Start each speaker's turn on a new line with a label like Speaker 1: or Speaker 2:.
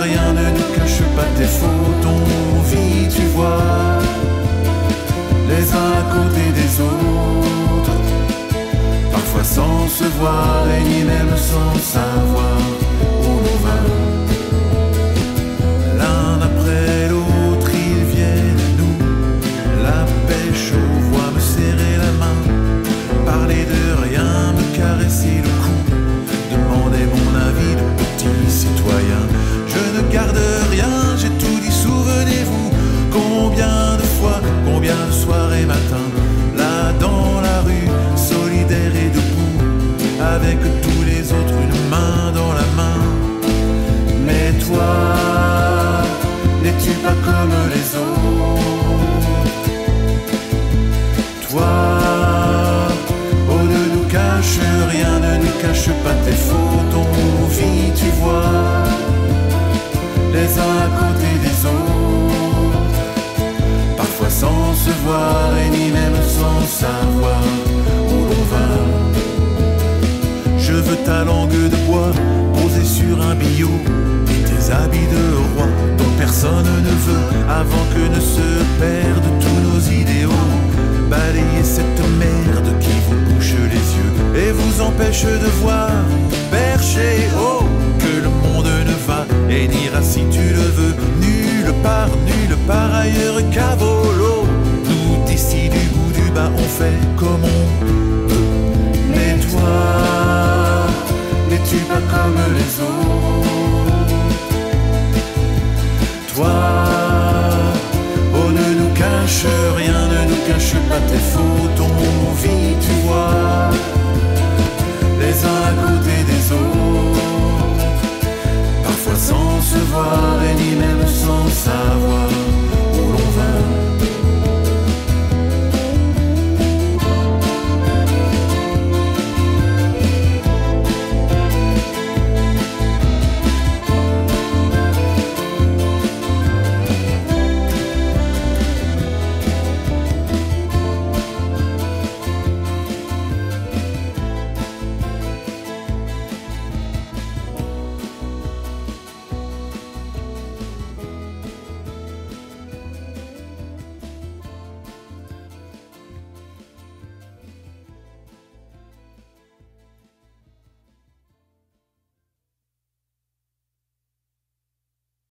Speaker 1: rien, ne nous cache pas tes fautes, on vit, tu vois, les uns à côté des autres, parfois sans se voir et ni même sans savoir cache pas tes fautes, on vit, tu vois, les uns à côté des autres, parfois sans se voir et ni même sans savoir où l'on va. Je veux ta langue de bois posée sur un billot et tes habits de roi dont personne ne veut avant que ne se perdent tous nos idéaux. Balayez cette merde m'empêche de voir, perché haut, que le monde ne va et n'ira si tu le veux, nulle part, nulle part ailleurs qu'à volo. Tout ici du bout du bas, on fait comme on peut. Mais toi, n'es-tu pas comme les autres? Toi, oh ne nous cache rien, ne nous cache pas tes fautes, on vit, tu vois. voix.